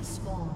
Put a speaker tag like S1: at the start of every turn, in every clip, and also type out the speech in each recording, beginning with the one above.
S1: Have spawned.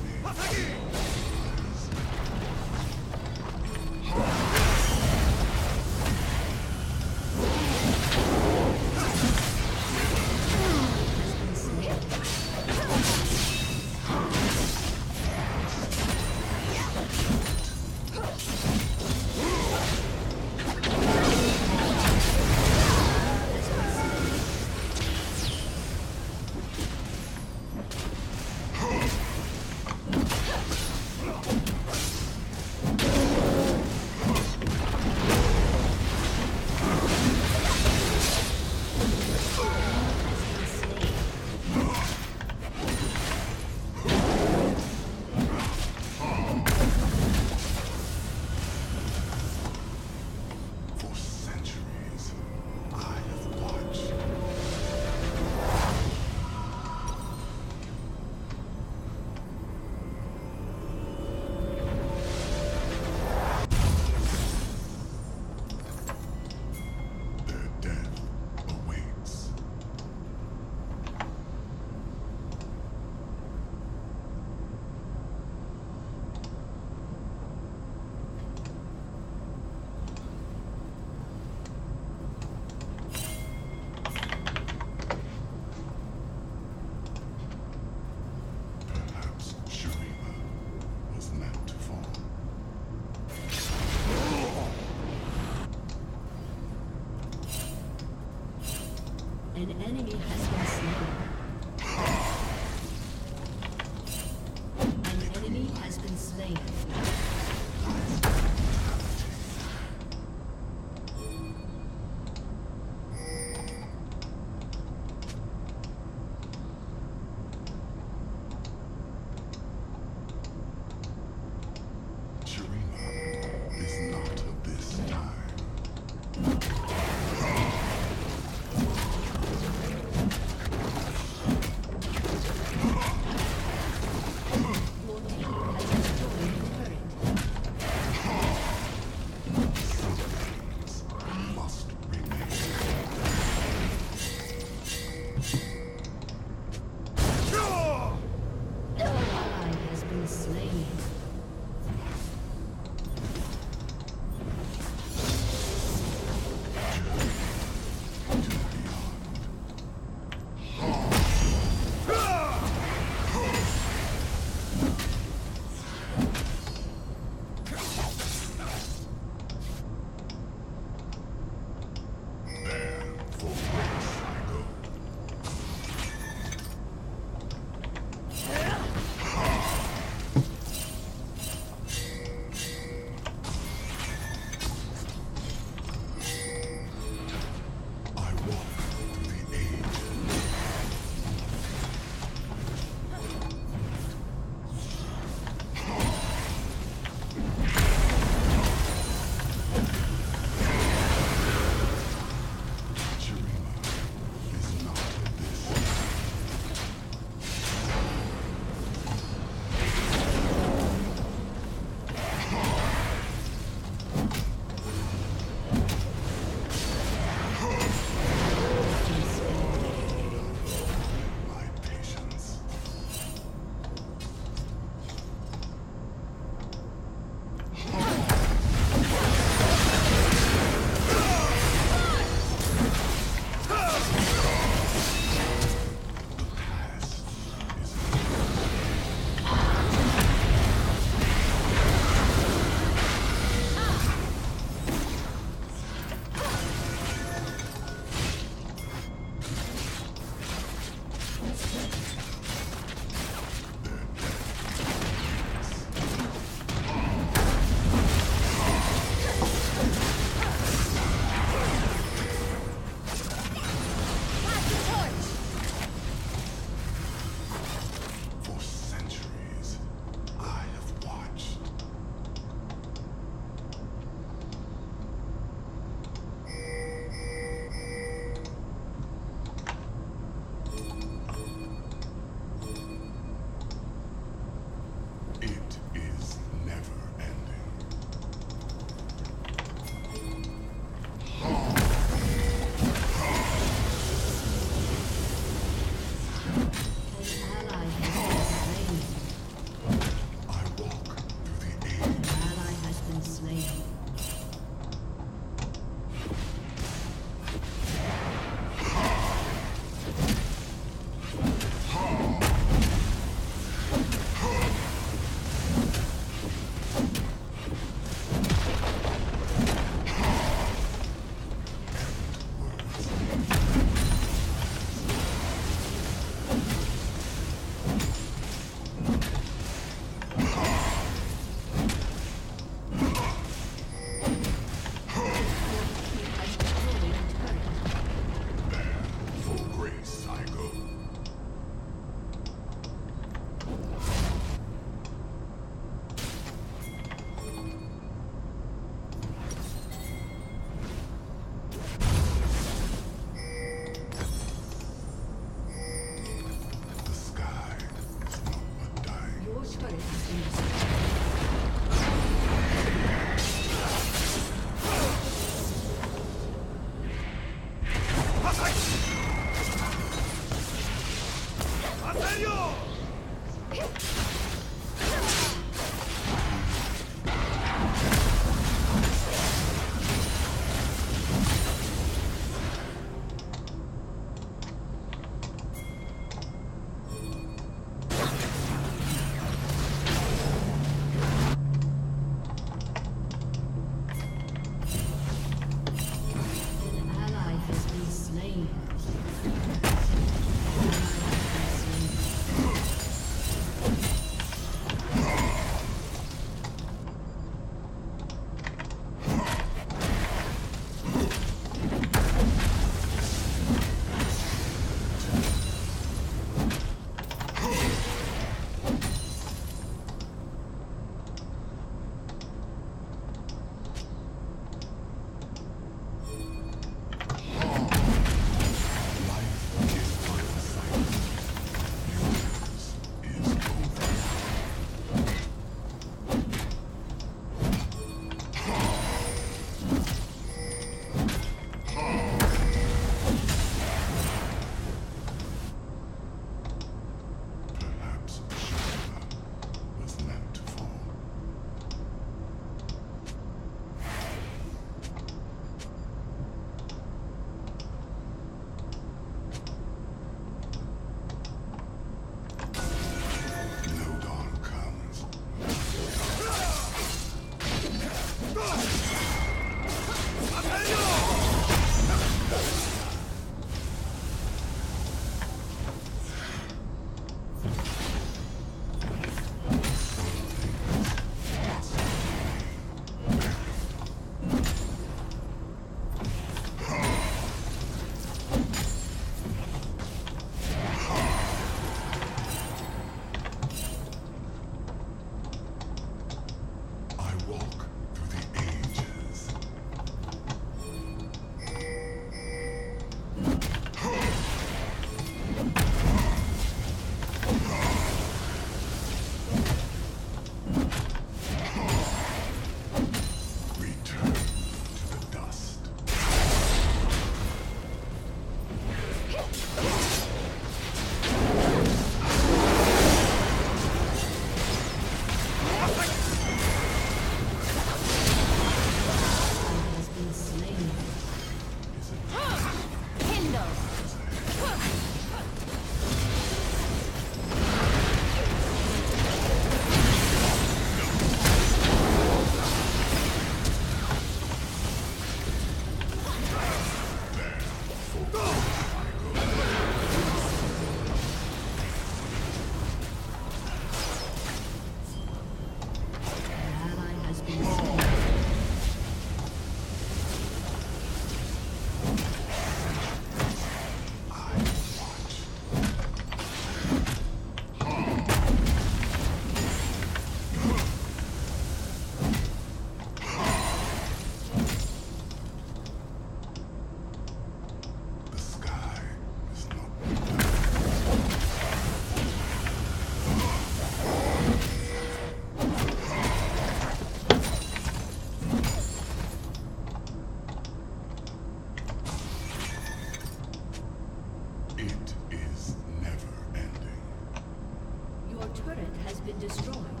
S2: destroyed.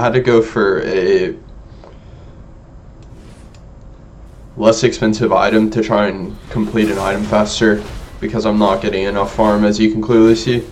S2: I
S3: had to go for a less expensive item to try and complete an item faster because I'm not getting enough farm as you can clearly see.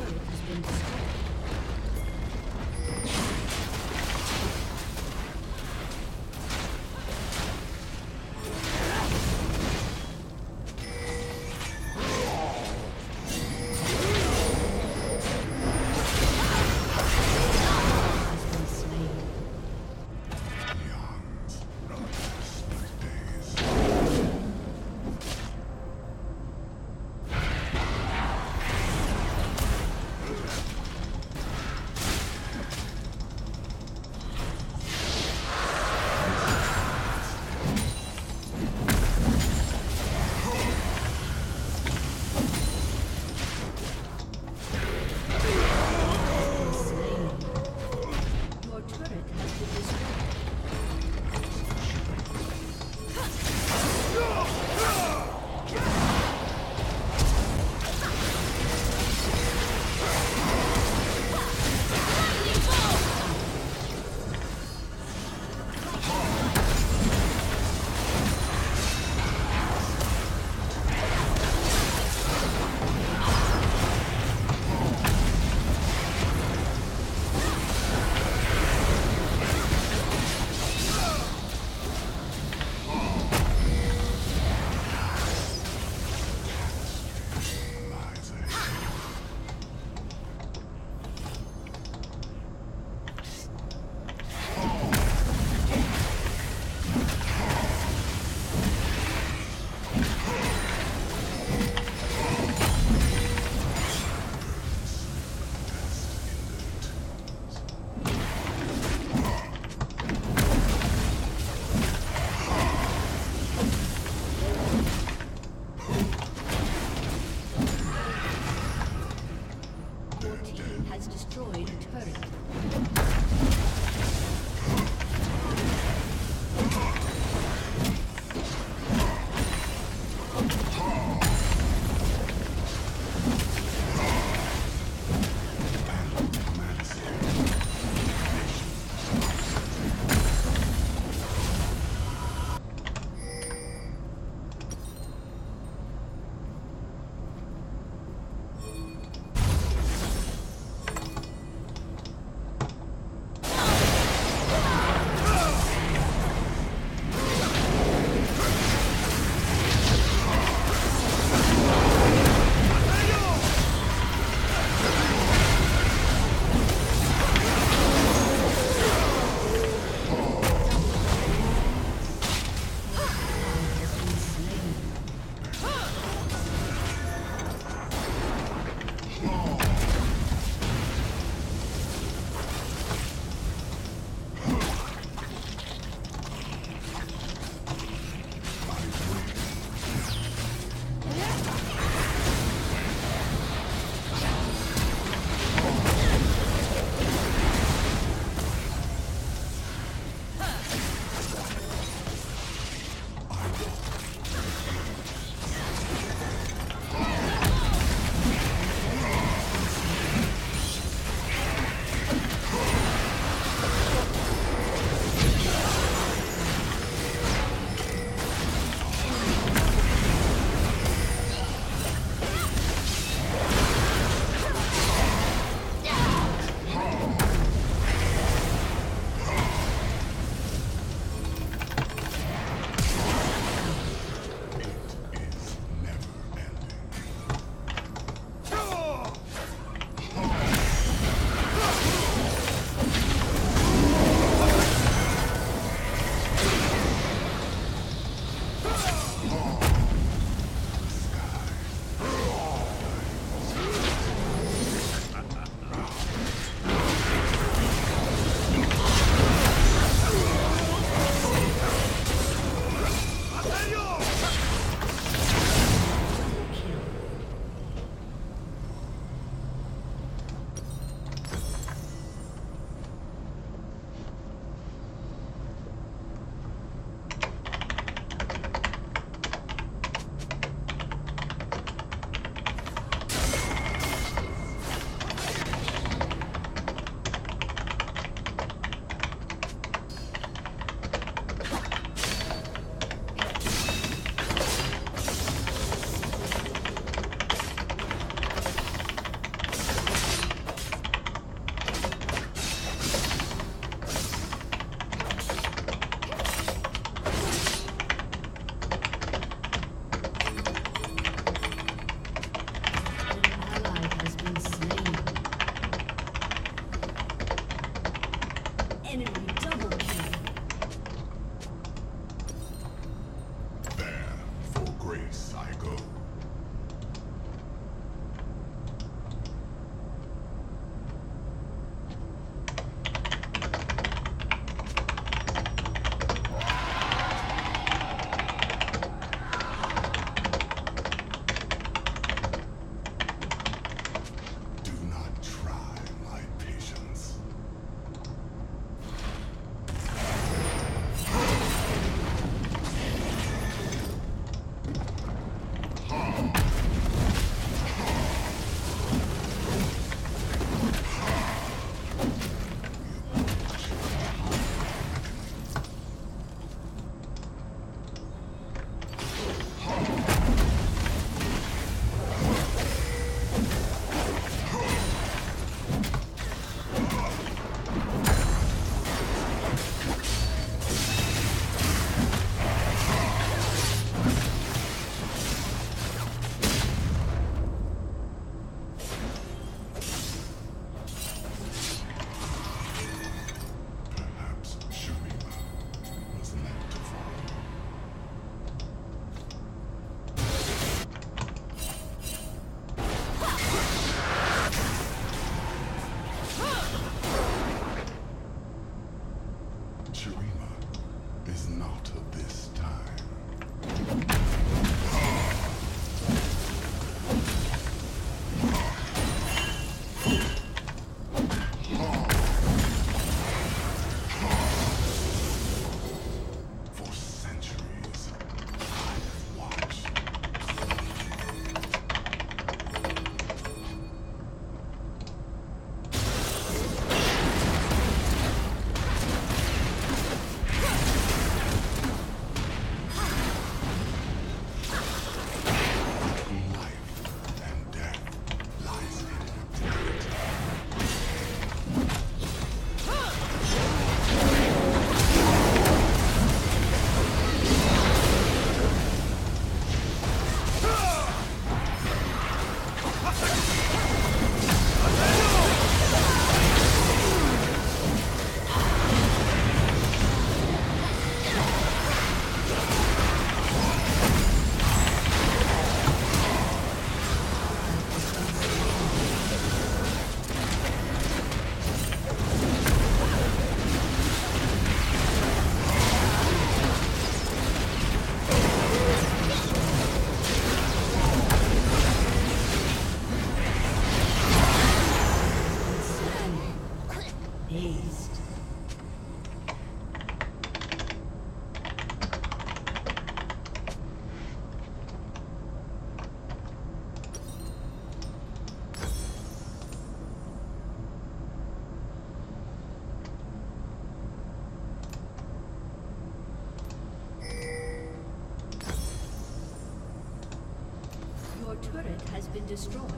S4: Destroyed.